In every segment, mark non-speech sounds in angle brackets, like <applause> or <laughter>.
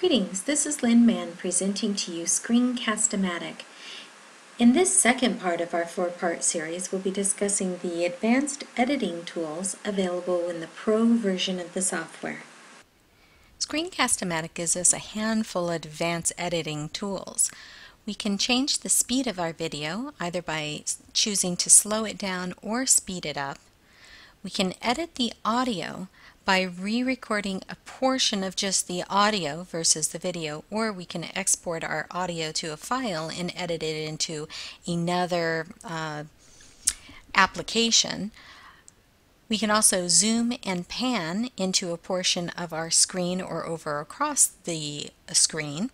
Greetings, this is Lynn Mann presenting to you Screencast-O-Matic. In this second part of our four-part series, we'll be discussing the advanced editing tools available in the Pro version of the software. Screencast-O-Matic gives us a handful of advanced editing tools. We can change the speed of our video either by choosing to slow it down or speed it up. We can edit the audio by re-recording a portion of just the audio versus the video or we can export our audio to a file and edit it into another uh, application. We can also zoom and pan into a portion of our screen or over across the screen.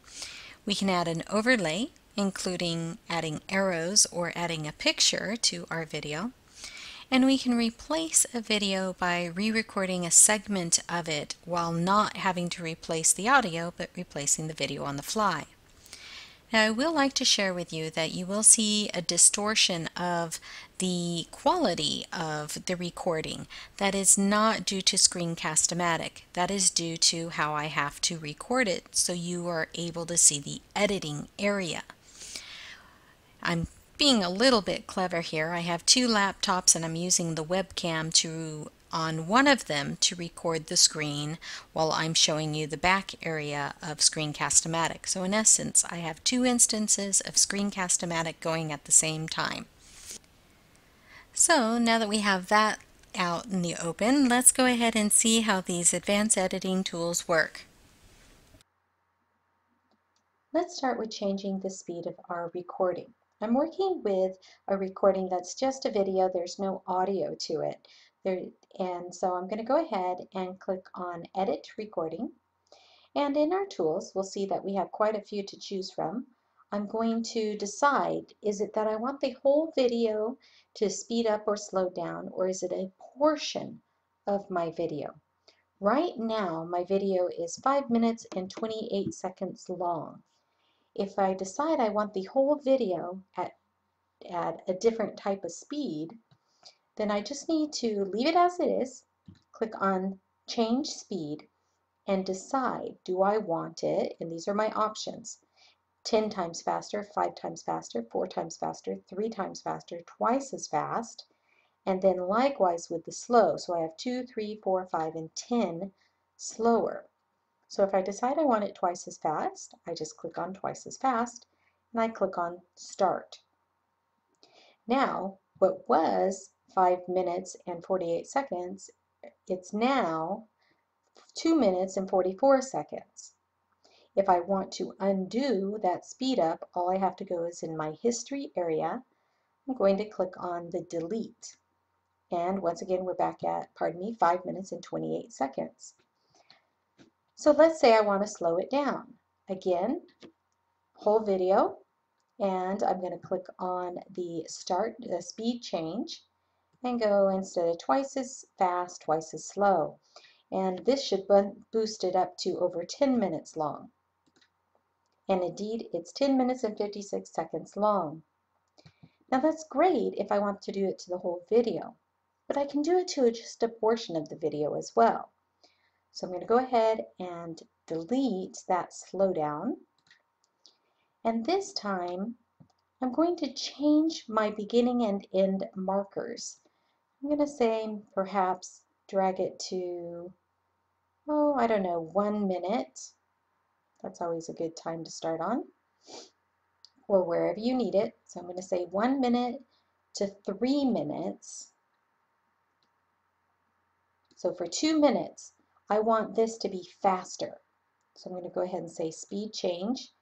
We can add an overlay including adding arrows or adding a picture to our video and we can replace a video by re-recording a segment of it while not having to replace the audio but replacing the video on the fly. Now I will like to share with you that you will see a distortion of the quality of the recording. That is not due to Screencast-O-Matic. That is due to how I have to record it so you are able to see the editing area. I'm being a little bit clever here, I have two laptops and I'm using the webcam to on one of them to record the screen while I'm showing you the back area of Screencast-O-Matic. So in essence, I have two instances of Screencast-O-Matic going at the same time. So now that we have that out in the open, let's go ahead and see how these advanced editing tools work. Let's start with changing the speed of our recording. I'm working with a recording that's just a video, there's no audio to it. There, and so I'm going to go ahead and click on Edit Recording. And in our tools, we'll see that we have quite a few to choose from. I'm going to decide, is it that I want the whole video to speed up or slow down, or is it a portion of my video? Right now, my video is 5 minutes and 28 seconds long. If I decide I want the whole video at, at a different type of speed, then I just need to leave it as it is, click on change speed, and decide, do I want it, and these are my options, 10 times faster, 5 times faster, 4 times faster, 3 times faster, twice as fast, and then likewise with the slow. So I have 2, 3, 4, 5, and 10 slower. So if I decide I want it twice as fast, I just click on twice as fast and I click on start. Now, what was 5 minutes and 48 seconds, it's now 2 minutes and 44 seconds. If I want to undo that speed up, all I have to go is in my history area. I'm going to click on the delete. And once again, we're back at, pardon me, 5 minutes and 28 seconds. So let's say I want to slow it down. Again, whole video, and I'm going to click on the start, the speed change, and go instead of twice as fast, twice as slow. And this should boost it up to over 10 minutes long. And indeed, it's 10 minutes and 56 seconds long. Now that's great if I want to do it to the whole video, but I can do it to just a portion of the video as well. So I'm going to go ahead and delete that slowdown. And this time, I'm going to change my beginning and end markers. I'm going to say perhaps drag it to, oh, I don't know, one minute. That's always a good time to start on. Or wherever you need it. So I'm going to say one minute to three minutes. So for two minutes, I want this to be faster. So I'm going to go ahead and say speed change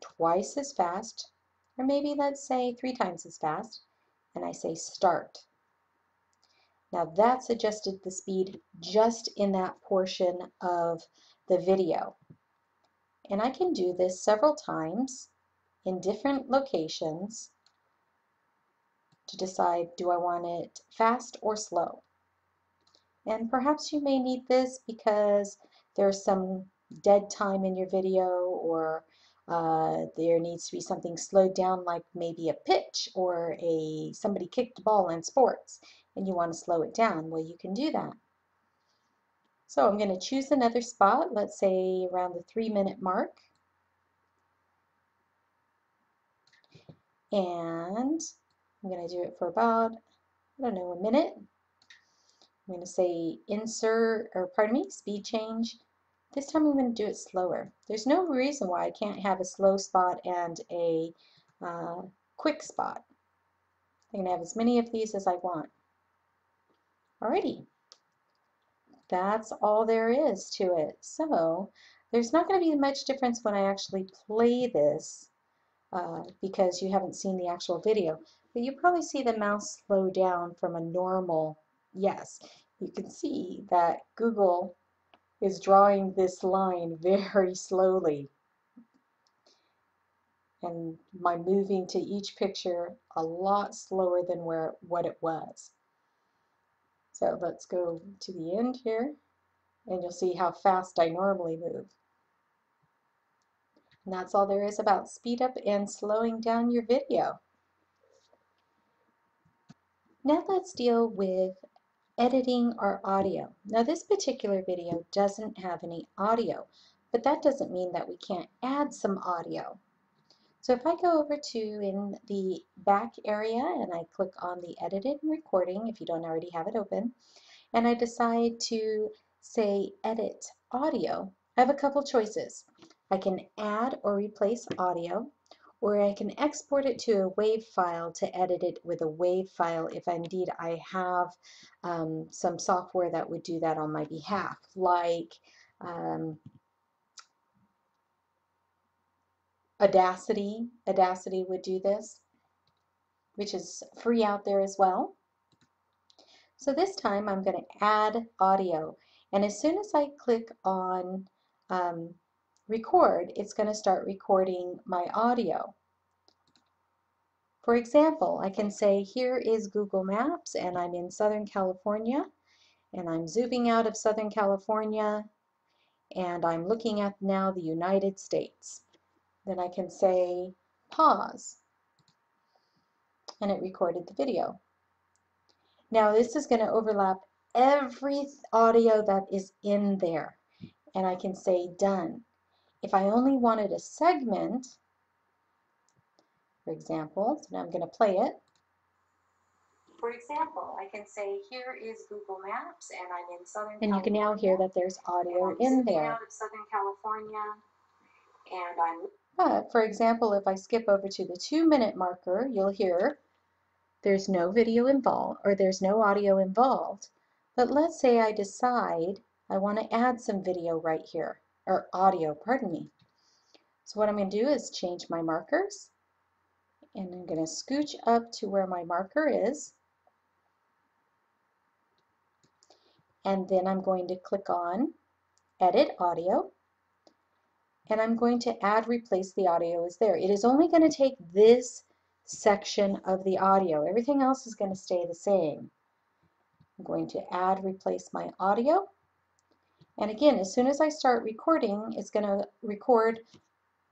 twice as fast, or maybe let's say three times as fast, and I say start. Now that's adjusted the speed just in that portion of the video. And I can do this several times in different locations to decide do I want it fast or slow. And perhaps you may need this because there's some dead time in your video or uh, there needs to be something slowed down like maybe a pitch or a somebody kicked a ball in sports and you want to slow it down. Well, you can do that. So I'm going to choose another spot, let's say around the three minute mark. And I'm going to do it for about, I don't know, a minute. I'm going to say insert, or pardon me, speed change. This time I'm going to do it slower. There's no reason why I can't have a slow spot and a uh, quick spot. I can have as many of these as I want. Alrighty. That's all there is to it. So there's not going to be much difference when I actually play this uh, because you haven't seen the actual video. But you probably see the mouse slow down from a normal yes. You can see that Google is drawing this line <laughs> very slowly. And my moving to each picture a lot slower than where what it was. So let's go to the end here and you'll see how fast I normally move. And that's all there is about speed up and slowing down your video. Now let's deal with editing our audio. Now this particular video doesn't have any audio, but that doesn't mean that we can't add some audio. So if I go over to in the back area and I click on the edited recording, if you don't already have it open, and I decide to say edit audio, I have a couple choices. I can add or replace audio, or I can export it to a WAV file to edit it with a WAV file if indeed I have um, some software that would do that on my behalf, like um, Audacity. Audacity would do this, which is free out there as well. So this time I'm going to add audio. And as soon as I click on um, record, it's going to start recording my audio. For example, I can say here is Google Maps and I'm in Southern California and I'm zooming out of Southern California and I'm looking at now the United States. Then I can say pause and it recorded the video. Now this is going to overlap every audio that is in there and I can say done. If I only wanted a segment, for example, so now I'm going to play it. For example, I can say here is Google Maps and I'm in Southern And you can now hear that there's audio in there. out of Southern California and I'm but for example, if I skip over to the two minute marker, you'll hear there's no video involved or there's no audio involved. But let's say I decide I want to add some video right here, or audio, pardon me. So what I'm going to do is change my markers and I'm going to scooch up to where my marker is. And then I'm going to click on Edit Audio and I'm going to add replace the audio is there. It is only going to take this section of the audio. Everything else is going to stay the same. I'm going to add replace my audio. And again, as soon as I start recording, it's going to record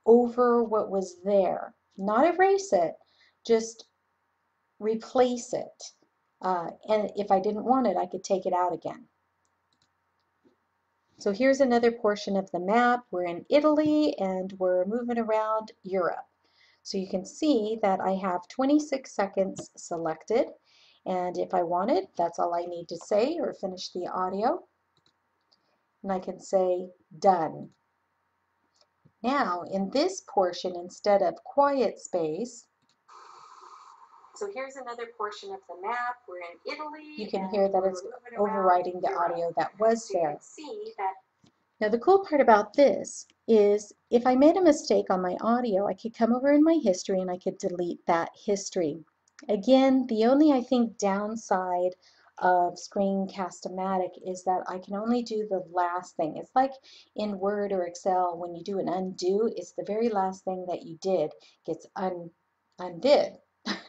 over what was there. Not erase it, just replace it. Uh, and if I didn't want it, I could take it out again. So here's another portion of the map. We're in Italy and we're moving around Europe. So you can see that I have 26 seconds selected. And if I wanted, that's all I need to say or finish the audio. And I can say done. Now in this portion, instead of quiet space, so here's another portion of the map. We're in Italy. You can hear that it's overriding the audio that was there. Now the cool part about this is if I made a mistake on my audio, I could come over in my history and I could delete that history. Again, the only, I think, downside of Screencast-O-Matic is that I can only do the last thing. It's like in Word or Excel, when you do an undo, it's the very last thing that you did gets un undid. <laughs>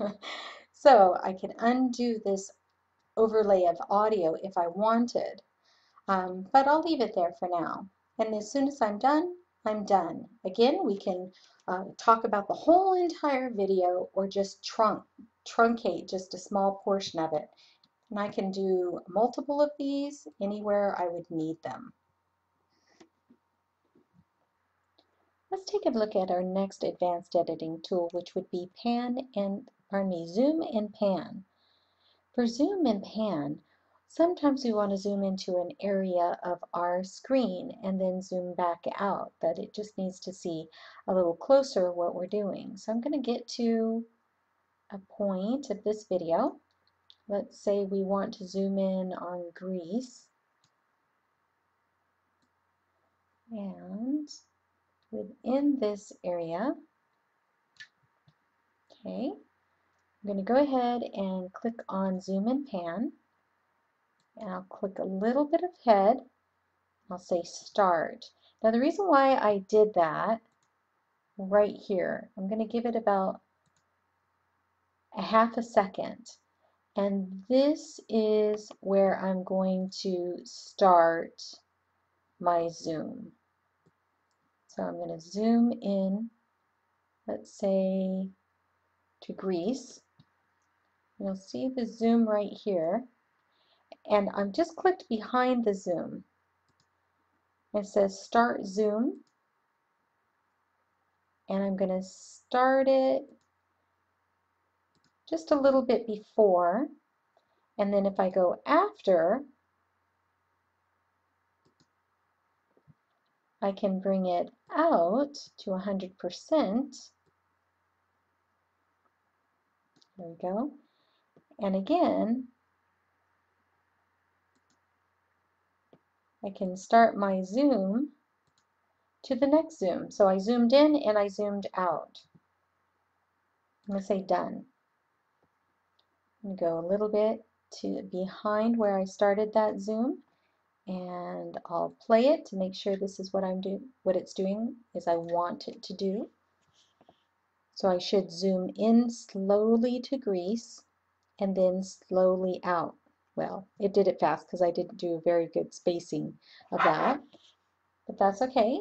so I can undo this overlay of audio if I wanted, um, but I'll leave it there for now. And as soon as I'm done, I'm done. Again, we can uh, talk about the whole entire video or just trunk, truncate just a small portion of it. And I can do multiple of these anywhere I would need them. Let's take a look at our next advanced editing tool, which would be pan and, pardon me, zoom and pan. For zoom and pan, sometimes we want to zoom into an area of our screen and then zoom back out, that it just needs to see a little closer what we're doing. So I'm going to get to a point of this video Let's say we want to zoom in on Greece. And within this area, okay, I'm going to go ahead and click on Zoom and Pan. And I'll click a little bit of head. I'll say Start. Now the reason why I did that right here, I'm going to give it about a half a second and this is where I'm going to start my zoom. So I'm going to zoom in, let's say, to Greece. You'll see the zoom right here. And I'm just clicked behind the zoom. It says Start Zoom. And I'm going to start it just a little bit before. And then if I go after, I can bring it out to 100%. There we go. And again, I can start my zoom to the next zoom. So I zoomed in and I zoomed out. I'm going to say done go a little bit to behind where I started that zoom and I'll play it to make sure this is what I'm doing what it's doing is I want it to do. So I should zoom in slowly to Greece and then slowly out. Well it did it fast because I didn't do very good spacing of that but that's okay.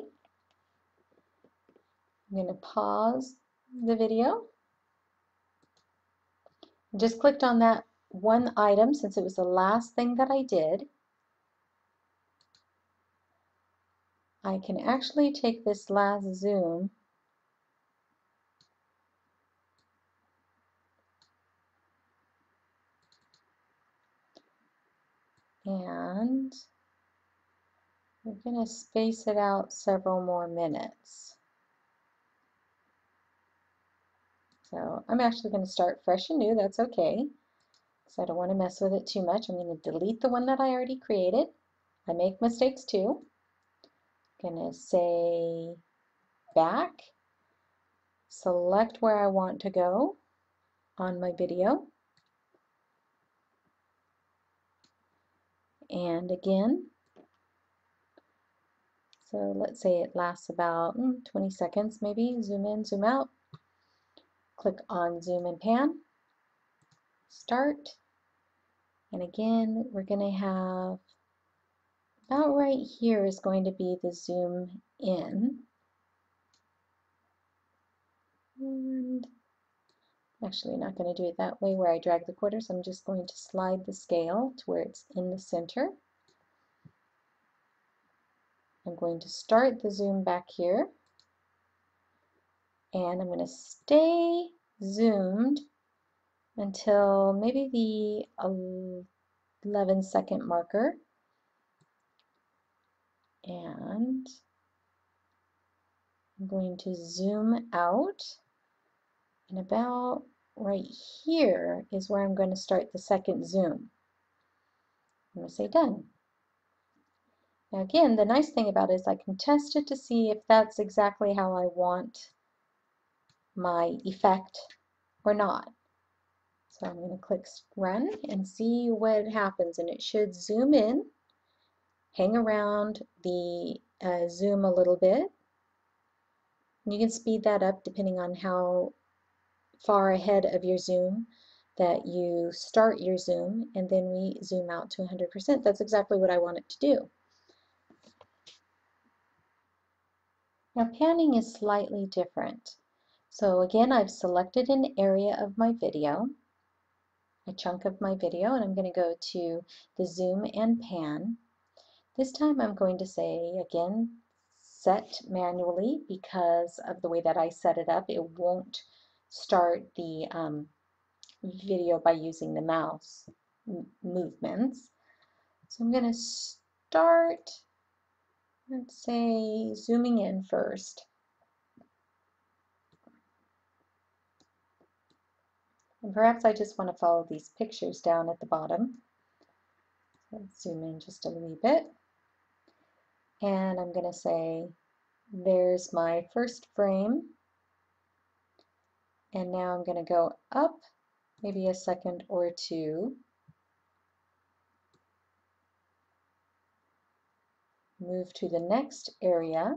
I'm going to pause the video just clicked on that one item since it was the last thing that I did. I can actually take this last zoom and we're going to space it out several more minutes. So I'm actually going to start fresh and new. That's okay. So I don't want to mess with it too much. I'm going to delete the one that I already created. I make mistakes too. I'm going to say back. Select where I want to go on my video. And again, so let's say it lasts about hmm, 20 seconds maybe. Zoom in, zoom out. Click on Zoom and Pan, Start, and again, we're going to have about right here is going to be the zoom in. And I'm actually not going to do it that way where I drag the quarters. I'm just going to slide the scale to where it's in the center. I'm going to start the zoom back here and I'm going to stay zoomed until maybe the 11 second marker and I'm going to zoom out and about right here is where I'm going to start the second zoom. I'm going to say done. Now again, the nice thing about it is I can test it to see if that's exactly how I want my effect or not. So I'm going to click run and see what happens and it should zoom in, hang around the uh, zoom a little bit. You can speed that up depending on how far ahead of your zoom that you start your zoom and then we zoom out to 100%. That's exactly what I want it to do. Now panning is slightly different. So again, I've selected an area of my video a chunk of my video and I'm going to go to the zoom and pan. This time I'm going to say again set manually because of the way that I set it up. It won't start the um, video by using the mouse movements. So I'm going to start, let's say, zooming in first. And perhaps I just want to follow these pictures down at the bottom. Let's zoom in just a wee bit. And I'm going to say, there's my first frame. And now I'm going to go up maybe a second or two. Move to the next area.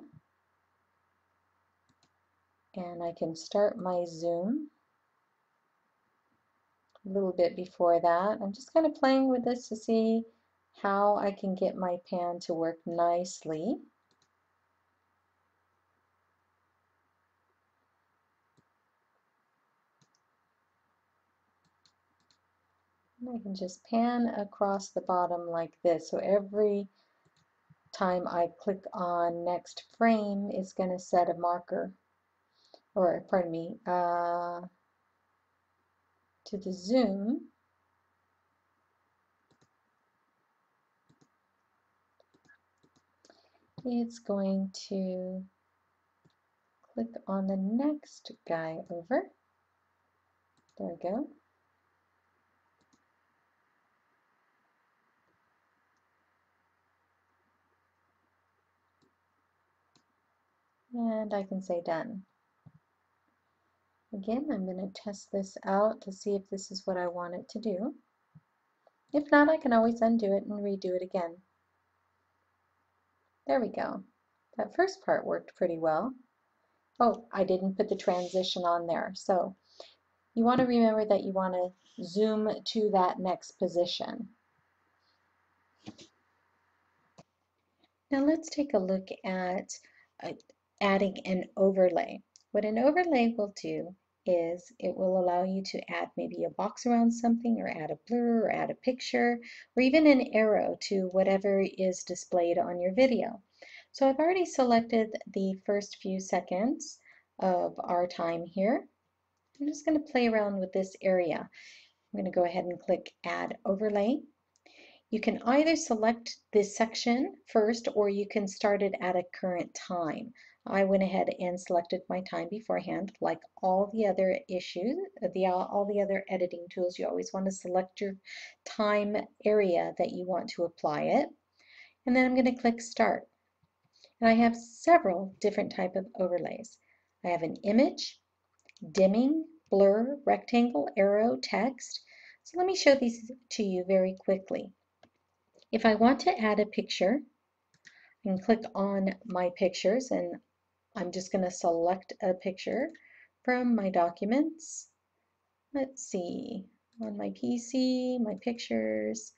And I can start my zoom a little bit before that. I'm just kind of playing with this to see how I can get my pan to work nicely. And I can just pan across the bottom like this. So every time I click on next frame, it's going to set a marker, or pardon me, uh, to the zoom, it's going to click on the next guy over. There we go. And I can say done. Again, I'm going to test this out to see if this is what I want it to do. If not, I can always undo it and redo it again. There we go. That first part worked pretty well. Oh, I didn't put the transition on there. So you want to remember that you want to zoom to that next position. Now let's take a look at uh, adding an overlay. What an overlay will do is it will allow you to add maybe a box around something or add a blur or add a picture or even an arrow to whatever is displayed on your video. So I've already selected the first few seconds of our time here. I'm just going to play around with this area. I'm going to go ahead and click add overlay. You can either select this section first or you can start it at a current time. I went ahead and selected my time beforehand. Like all the other issues, the, all the other editing tools, you always want to select your time area that you want to apply it. And then I'm going to click Start. And I have several different type of overlays. I have an image, dimming, blur, rectangle, arrow, text. So let me show these to you very quickly. If I want to add a picture, I can click on my pictures and I'm just going to select a picture from my documents. Let's see, on my PC, my pictures,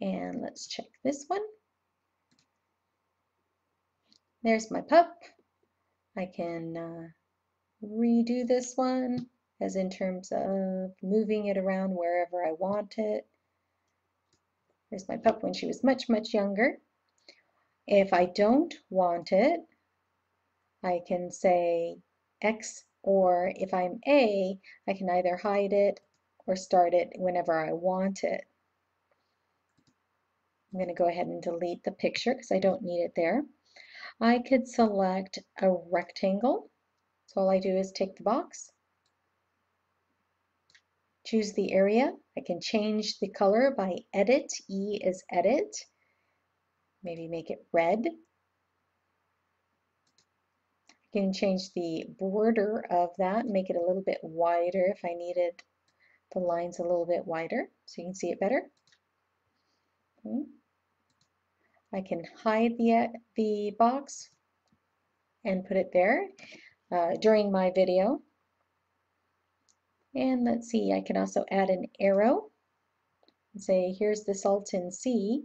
and let's check this one. There's my pup. I can uh, redo this one as in terms of moving it around wherever I want it. There's my pup when she was much, much younger. If I don't want it, I can say X or if I'm A, I can either hide it or start it whenever I want it. I'm going to go ahead and delete the picture because I don't need it there. I could select a rectangle. So all I do is take the box, choose the area. I can change the color by edit. E is edit. Maybe make it red can change the border of that, make it a little bit wider if I needed the lines a little bit wider so you can see it better. Okay. I can hide the, the box and put it there uh, during my video. And let's see, I can also add an arrow and say here's the Salton Sea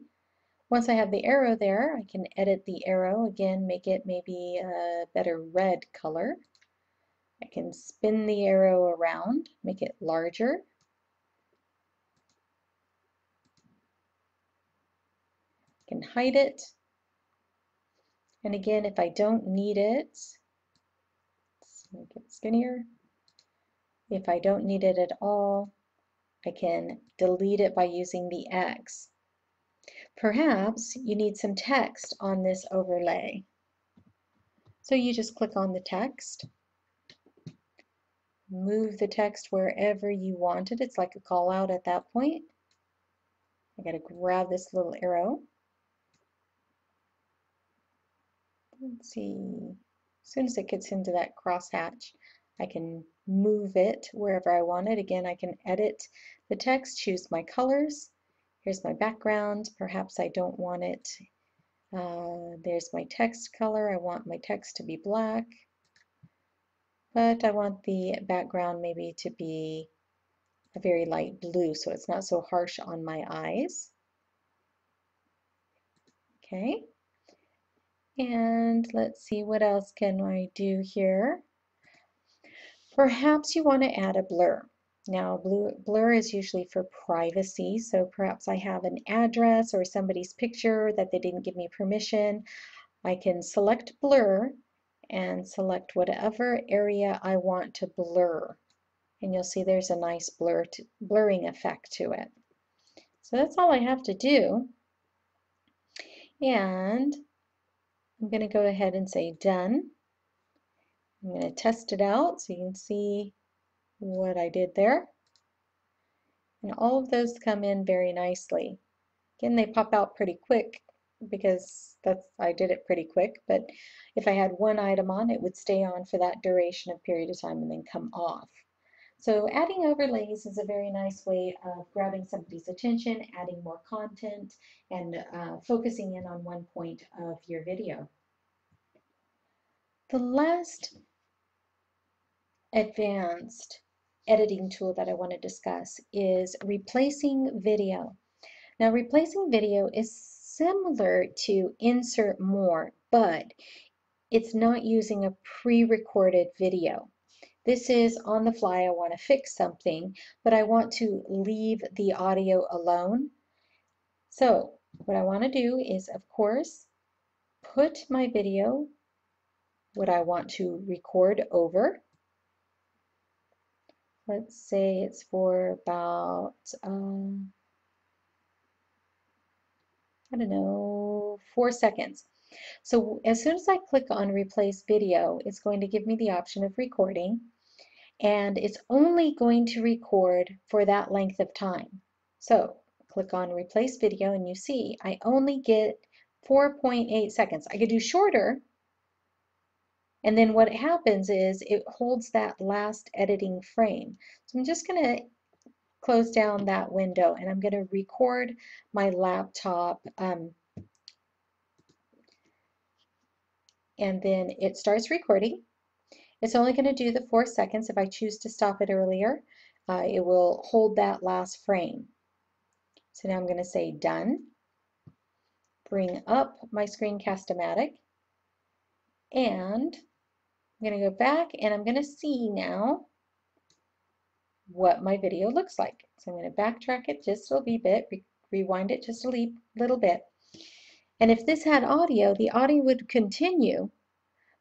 once I have the arrow there, I can edit the arrow again, make it maybe a better red color. I can spin the arrow around, make it larger. I can hide it. And again, if I don't need it, let's make it skinnier. If I don't need it at all, I can delete it by using the X. Perhaps you need some text on this overlay. So you just click on the text, move the text wherever you want it. It's like a call out at that point. I got to grab this little arrow. Let's see. As soon as it gets into that crosshatch, I can move it wherever I want it. Again, I can edit the text, choose my colors. Here's my background. Perhaps I don't want it. Uh, there's my text color. I want my text to be black. But I want the background maybe to be a very light blue so it's not so harsh on my eyes. Okay. And let's see what else can I do here. Perhaps you want to add a blur. Now, blur is usually for privacy, so perhaps I have an address or somebody's picture that they didn't give me permission. I can select blur and select whatever area I want to blur. And you'll see there's a nice blur to, blurring effect to it. So that's all I have to do. And I'm going to go ahead and say done. I'm going to test it out so you can see what I did there. And all of those come in very nicely. Again, they pop out pretty quick because that's I did it pretty quick, but if I had one item on, it would stay on for that duration of period of time and then come off. So adding overlays is a very nice way of grabbing somebody's attention, adding more content, and uh, focusing in on one point of your video. The last advanced editing tool that I want to discuss is replacing video. Now replacing video is similar to insert more, but it's not using a pre-recorded video. This is on the fly, I want to fix something, but I want to leave the audio alone. So what I want to do is, of course, put my video, what I want to record over, let's say it's for about, um, I don't know, four seconds. So as soon as I click on replace video, it's going to give me the option of recording and it's only going to record for that length of time. So click on replace video and you see I only get 4.8 seconds. I could do shorter and then what happens is it holds that last editing frame. So I'm just going to close down that window and I'm going to record my laptop um, and then it starts recording. It's only going to do the four seconds. If I choose to stop it earlier, uh, it will hold that last frame. So now I'm going to say done. Bring up my screencast-o-matic and I'm going to go back and I'm going to see now what my video looks like. So I'm going to backtrack it just a little bit, re rewind it just a little bit. And if this had audio, the audio would continue,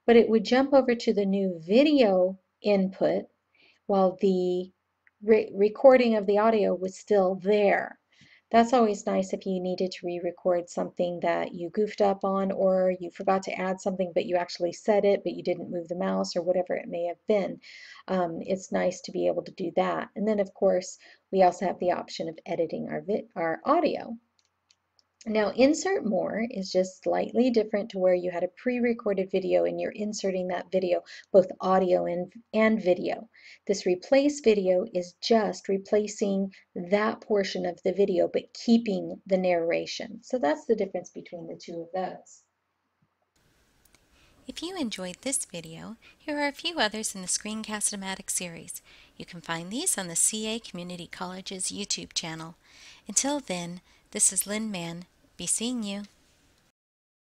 but it would jump over to the new video input while the re recording of the audio was still there. That's always nice if you needed to re-record something that you goofed up on or you forgot to add something but you actually said it but you didn't move the mouse or whatever it may have been. Um, it's nice to be able to do that. And then of course we also have the option of editing our, our audio. Now insert more is just slightly different to where you had a pre-recorded video and you're inserting that video, both audio and, and video. This replace video is just replacing that portion of the video but keeping the narration. So that's the difference between the two of those. If you enjoyed this video, here are a few others in the Screencast-O-Matic series. You can find these on the CA Community College's YouTube channel. Until then, this is Lynn Mann be seeing you.